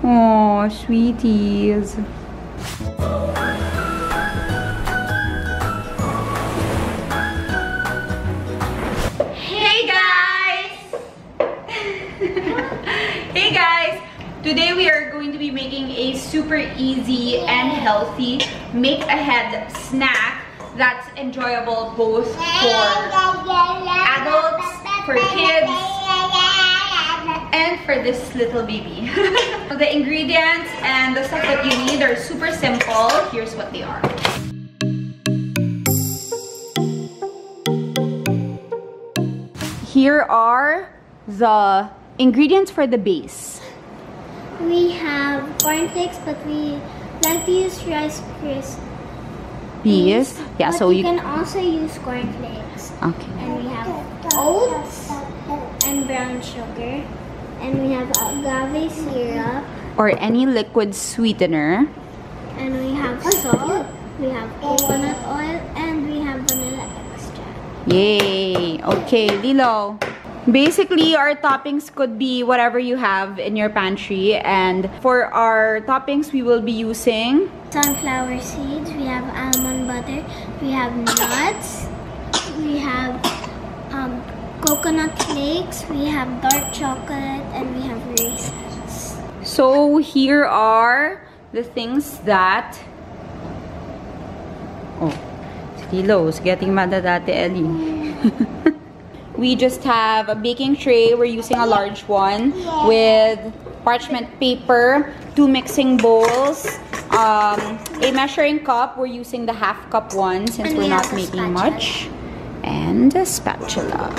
Oh, sweeties. Hey guys! hey guys! Today we are going to be making a super easy and healthy make ahead snack that's enjoyable both for adults, for kids, and for this little baby. the ingredients and the stuff that you need are super simple. Here's what they are. Here are the ingredients for the base. We have cornflakes, but we like to use rice crisps. Bees. Yeah, but so you you can also use cornflakes. Okay. And we have oats and brown sugar. And we have agave syrup. Or any liquid sweetener. And we have salt. We have coconut oil. And we have vanilla extract. Yay! Okay, Lilo. Basically, our toppings could be whatever you have in your pantry. And for our toppings, we will be using Sunflower seeds. We have almond butter. We have nuts. We have um, coconut flakes. We have dark chocolate. And we have raisins. So here are the things that... Oh, si Lilo's getting mad at Ate Ellie. we just have a baking tray. We're using a large one with parchment paper, two mixing bowls, um, a measuring cup. We're using the half cup one since And we're we not making much. And a spatula.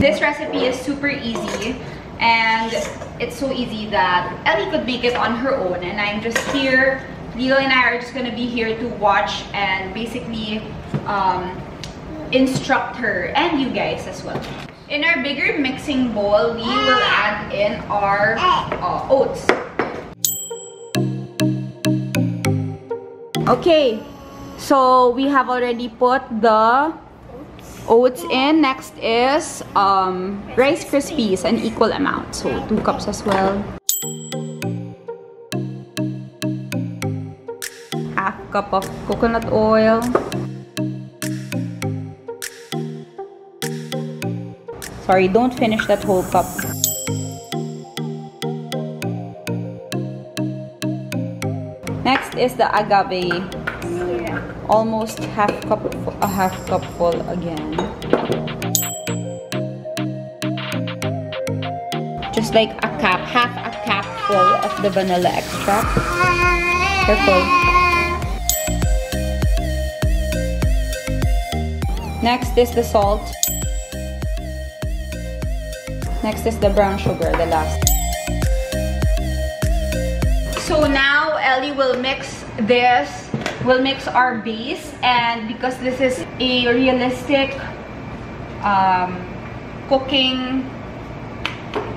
This recipe is super easy and it's so easy that Ellie could make it on her own and I'm just here, Lilo and I are just gonna be here to watch and basically um, instruct her and you guys as well. In our bigger mixing bowl, we will add in our uh, oats. Okay, so we have already put the oats in. Next is um, Rice Krispies, an equal amount. So two cups as well. Half cup of coconut oil. Sorry, don't finish that whole cup. Next is the agave almost half cup a half cup full again. Just like a cup half a cup full of the vanilla extract. Careful. Next is the salt. Next is the brown sugar the last. So now Ellie will mix this we'll mix our base and because this is a realistic um, cooking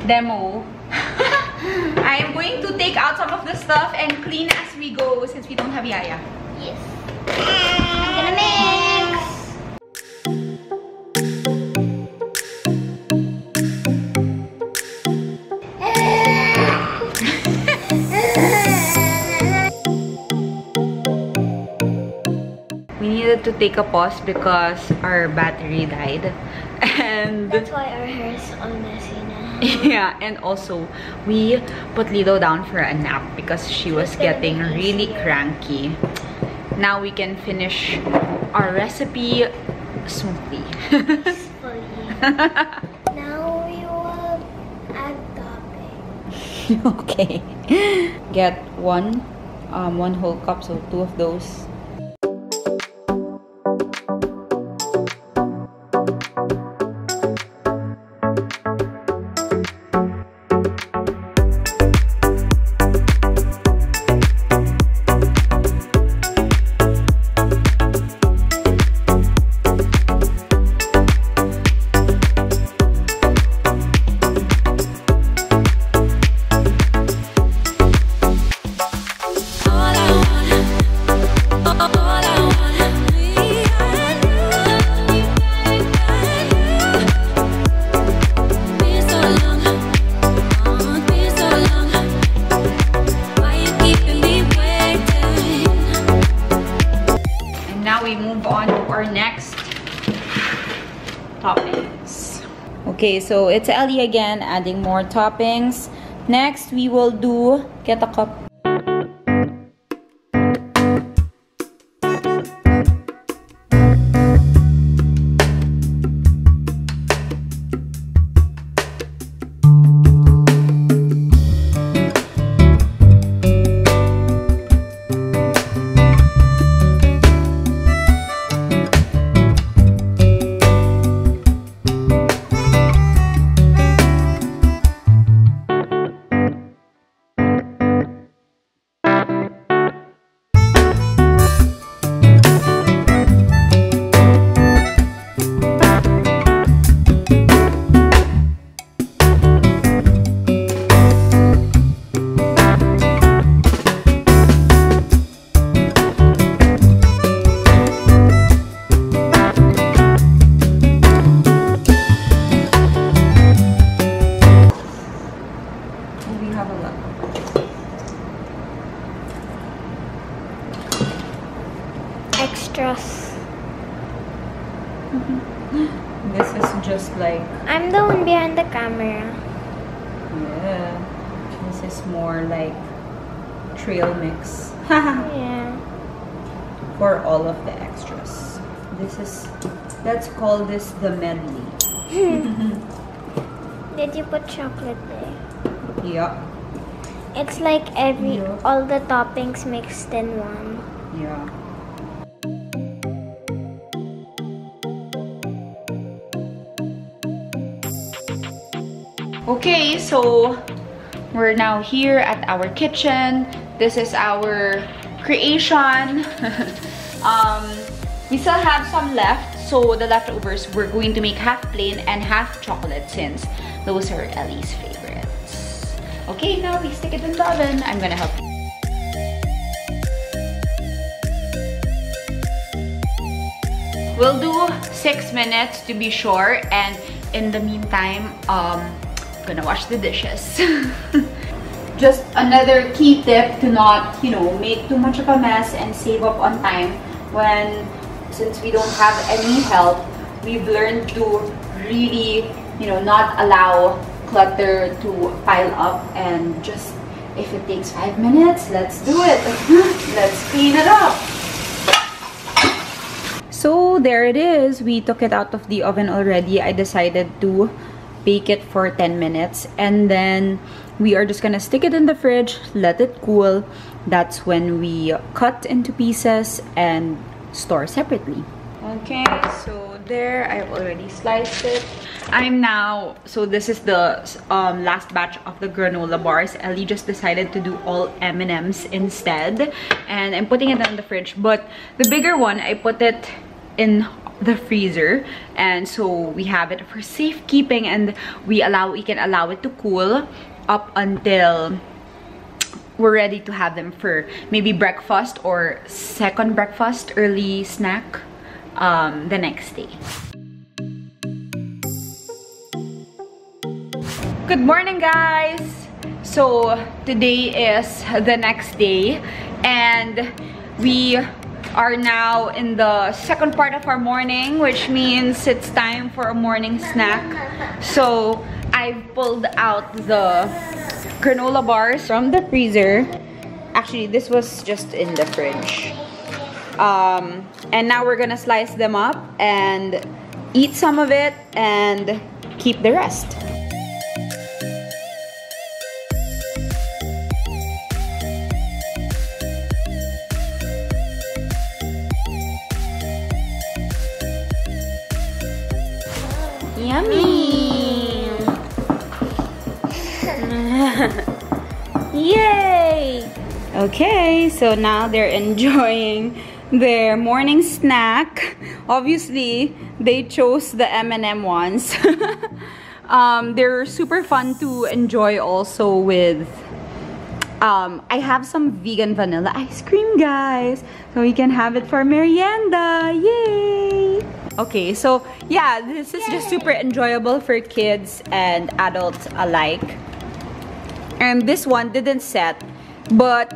demo I am going to take out some of the stuff and clean as we go since we don't have Yaya Yes. To take a pause because our battery died. And That's why our hair is all messy now. yeah and also we put Lilo down for a nap because she was getting really cranky. Now we can finish our recipe smoothly. Now we will add topping. okay. Get one um, one whole cup so two of those we move on to our next toppings. Okay, so it's Ellie again adding more toppings. Next, we will do get a cup. This is more like trail mix Yeah. for all of the extras. This is, let's call this the medley. Did you put chocolate there? Yeah, It's like every Yeah. all the toppings mixed in one. yeah. Okay, so we're now here at our kitchen. This is our creation. um, we still have some left, so the leftovers we're going to make half plain and half chocolate since those are Ellie's favorites. Okay, now we stick it in the oven. I'm gonna help you. We'll do six minutes to be sure, and in the meantime, um, gonna wash the dishes. Just another key tip to not, you know, make too much of a mess and save up on time when, since we don't have any help, we've learned to really, you know, not allow clutter to pile up and just, if it takes five minutes, let's do it. let's clean it up. So there it is. We took it out of the oven already. I decided to bake it for 10 minutes and then we are just gonna stick it in the fridge, let it cool. That's when we cut into pieces and store separately. Okay, so there I've already sliced it. I'm now, so this is the um, last batch of the granola bars. Ellie just decided to do all M&Ms instead. And I'm putting it in the fridge. But the bigger one, I put it in the freezer. And so we have it for safekeeping and we allow we can allow it to cool up until we're ready to have them for maybe breakfast or second breakfast early snack um, the next day. Good morning guys. So today is the next day and we are now in the second part of our morning which means it's time for a morning snack. So I've pulled out the granola bars from the freezer. Actually this was just in the fridge. Um, and now we're gonna slice them up and eat some of it and keep the rest Okay, so now they're enjoying their morning snack. Obviously, they chose the M&M ones. um, they're super fun to enjoy also with um, I have some vegan vanilla ice cream, guys. So we can have it for merienda. Yay! Okay, so yeah, this is just super enjoyable for kids and adults alike. And this one didn't set, but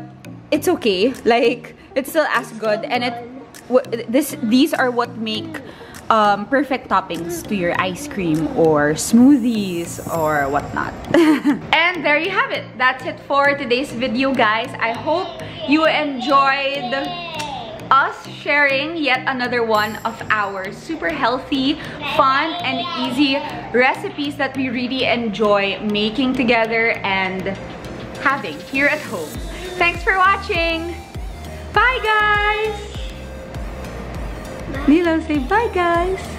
it's okay. Like, it's still as good. And it, this, these are what make um, perfect toppings to your ice cream or smoothies or whatnot. and there you have it. That's it for today's video, guys. I hope you enjoyed us sharing yet another one of our super healthy, fun, and easy recipes that we really enjoy making together and having here at home. Thanks for watching! Bye, guys! Bye. Lilo, say bye, guys!